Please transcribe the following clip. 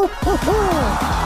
Woo-hoo-hoo.